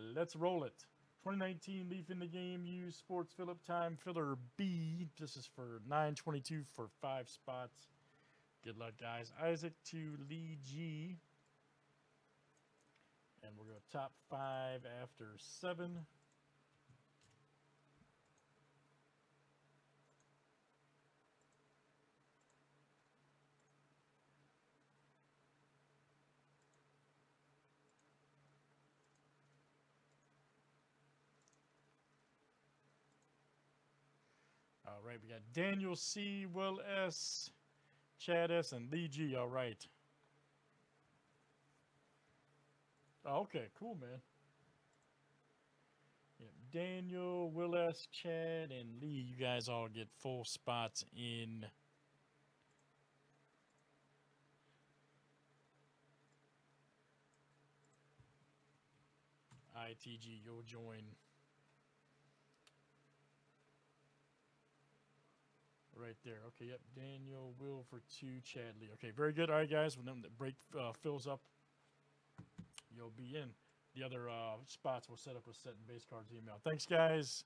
Let's roll it. 2019 Leaf in the Game Use Sports Fill Up Time Filler B. This is for 922 for five spots. Good luck, guys. Isaac to Lee G. And we're going to top five after seven. Right, we got Daniel C, Will S, Chad S, and Lee G. All right. Oh, okay, cool, man. Daniel, Will S, Chad, and Lee, you guys all get full spots in. ITG, you'll join. Right there. Okay, yep. Daniel, Will for two, Chadley. Okay, very good. All right, guys. When the break uh, fills up, you'll be in. The other uh, spots we'll set up with set and base cards email. Thanks, guys.